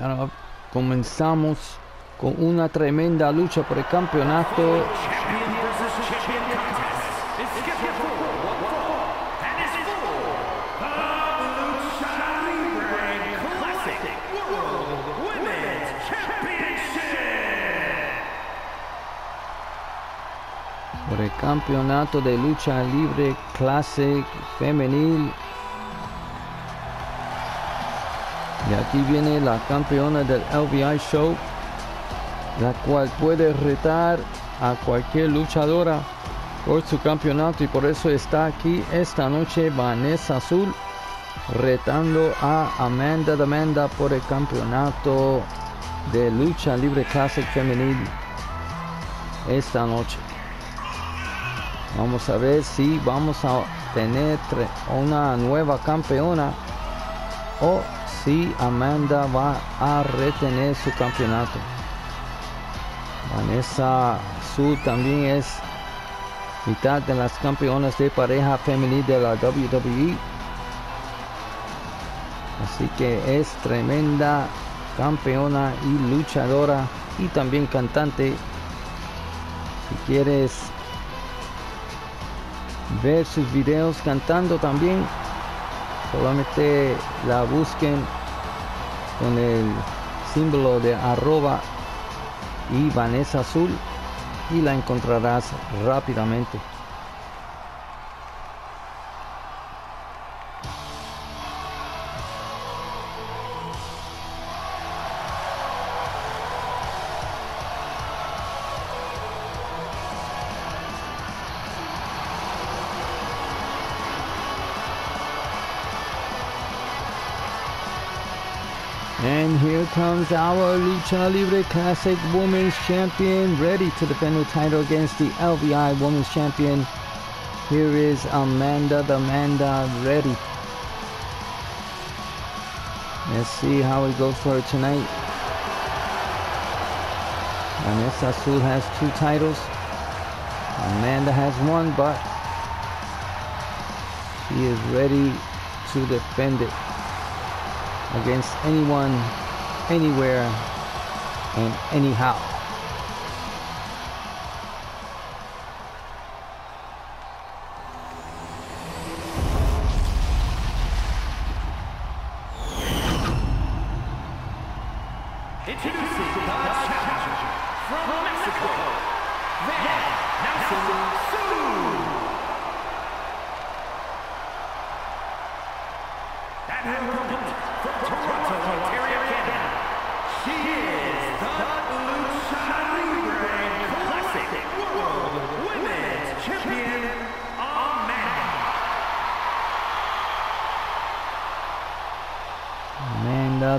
Ahora comenzamos con una tremenda lucha por el campeonato. Por el campeonato de lucha libre clase femenil. Y aquí viene la campeona del LVI Show, la cual puede retar a cualquier luchadora por su campeonato y por eso está aquí esta noche Vanessa Azul retando a Amanda de Amanda por el campeonato de lucha libre clase femenil esta noche. Vamos a ver si vamos a tener una nueva campeona o si Amanda va a retener su campeonato. Vanessa Azul también es mitad de las campeonas de pareja femenil de la WWE. Así que es tremenda campeona y luchadora y también cantante. Si quieres ver sus videos cantando también, solamente la busquen con el símbolo de arroba y Vanessa Azul y la encontrarás rápidamente. Here comes our Lucha Libre Classic Women's Champion, ready to defend her title against the LVI Women's Champion. Here is Amanda the Man-Da ready. Let's see how it goes for her tonight. Vanessa Azul has two titles. Amanda has one, but she is ready to defend it against anyone, anywhere, and anyhow.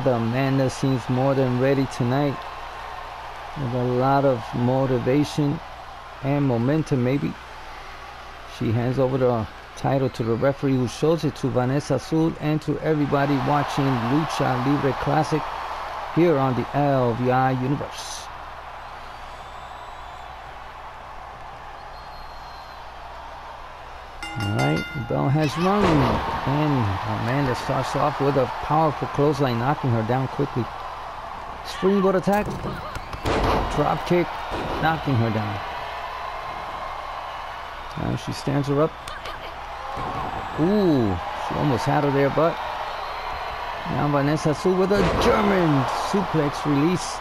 Amanda, Amanda seems more than ready tonight. With a lot of motivation and momentum, maybe. She hands over the title to the referee who shows it to Vanessa Azul and to everybody watching Lucha Libre Classic here on the LVI Universe. The bell has rung and Amanda starts off with a powerful clothesline knocking her down quickly. Springboard attack, drop kick, knocking her down. Now she stands her up. Ooh, she almost had her there, but now Vanessa Azul with a German suplex release.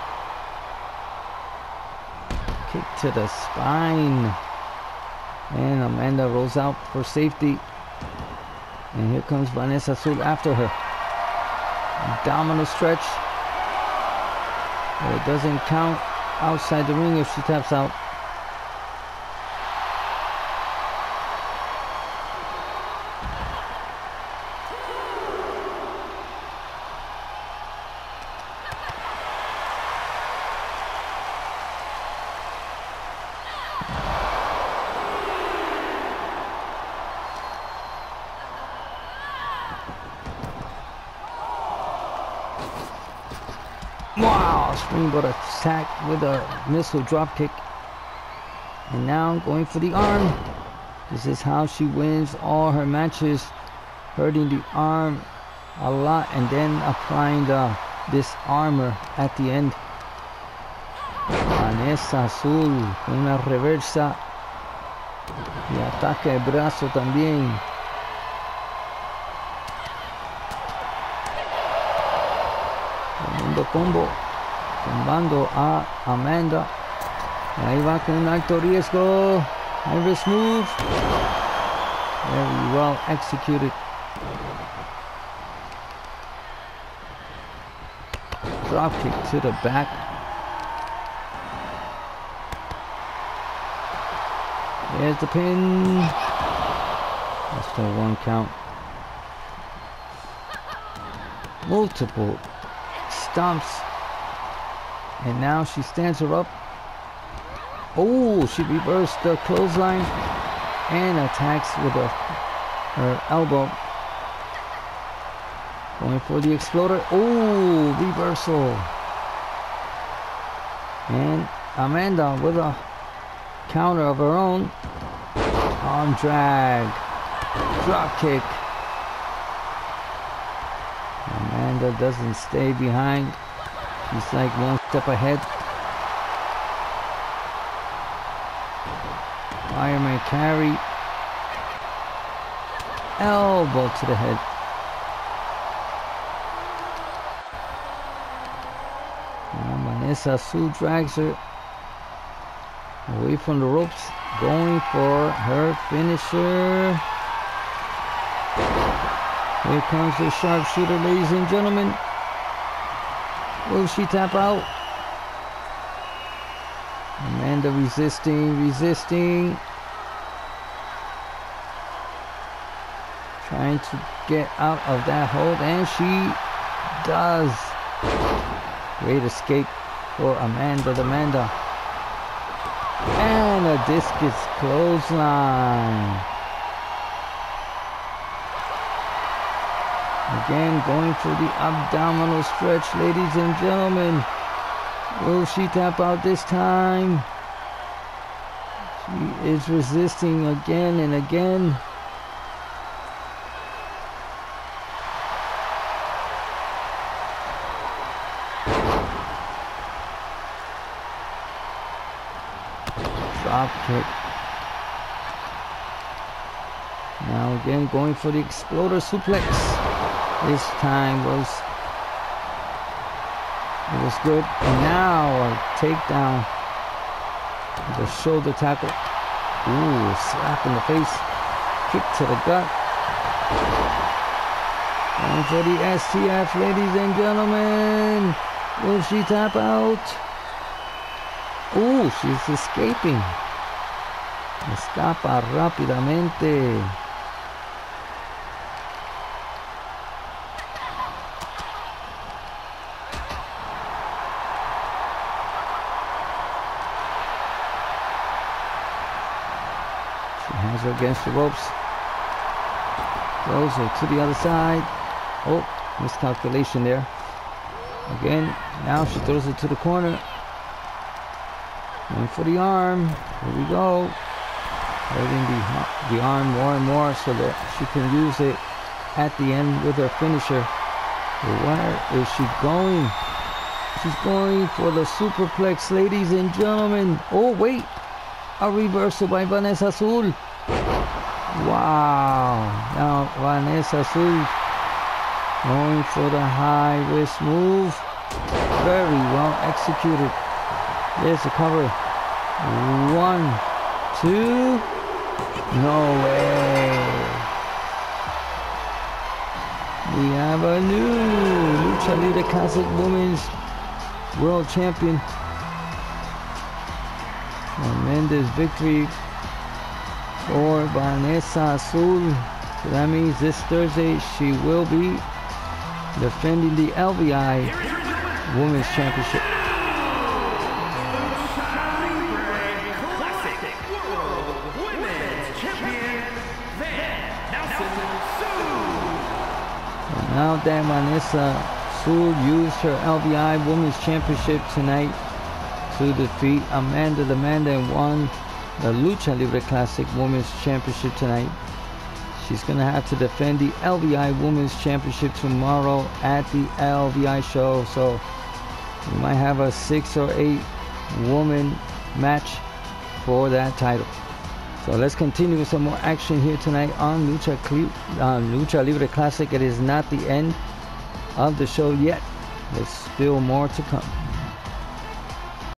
Kick to the spine. And Amanda rolls out for safety. And here comes Vanessa Azul after her. Domino stretch. But it doesn't count outside the ring if she taps out. Wow, springboard attack with a missile drop kick. And now going for the arm. This is how she wins all her matches. Hurting the arm a lot and then applying the this armor at the end. Vanessa Azul una reversa y ataca el brazo también. Tremendo combo, tumbando a Amanda. Ahí va con un alto riesgo. Every move. Very well executed. Drop kick to the back. There's the pin. That's the one count. Multiple stomps. And now she stands her up. Oh, she reversed the clothesline and attacks with her, her elbow. Going for the exploder. Oh, reversal. And Amanda with a counter of her own. Arm drag. Drop kick. Amanda doesn't stay behind. She's like one step ahead. Fireman carry. Elbow to the head. Now Vanessa Zul drags her away from the ropes, going for her finisher. Here comes the sharpshooter, ladies and gentlemen. Will she tap out? Amanda resisting, resisting. Trying to get out of that hold, and she does. Great escape for Amanda Amanda. And a discus clothesline. Again, going for the abdominal stretch, ladies and gentlemen. Will she tap out this time? She is resisting again and again. Drop kick. Now again going for the exploder suplex. This time was it was good. And now a takedown. The shoulder tackle. Ooh, slap in the face. Kick to the gut. And for the STF, ladies and gentlemen. Will she tap out? Ooh, she's escaping. Escapa rápidamente. Her against the ropes. Throws her to the other side. Oh, miscalculation there. Again, now she throws it to the corner. Going for the arm. Here we go. Hurting the, the arm more and more so that she can use it at the end with her finisher. Where is she going? She's going for the superplex, ladies and gentlemen. Oh, wait. A reversal by Vanessa Azul. Wow. Now Vanessa Azul going for the high risk move. Very well executed. There's a cover. One, two. No way. We have a new Lucha Libre Classic Women's World Champion. Tremendous victory for Vanessa Azul. So that means this Thursday she will be defending the LVI Women's Championship. Now that Vanessa Zul used her LVI Women's Championship tonight to defeat Amanda the Man-Da and won the Lucha Libre Classic Women's Championship tonight. She's going to have to defend the LVI Women's Championship tomorrow at the LVI show. So we might have a six or eight woman match for that title. So let's continue with some more action here tonight on Lucha, uh, Lucha Libre Classic. It is not the end of the show yet. There's still more to come.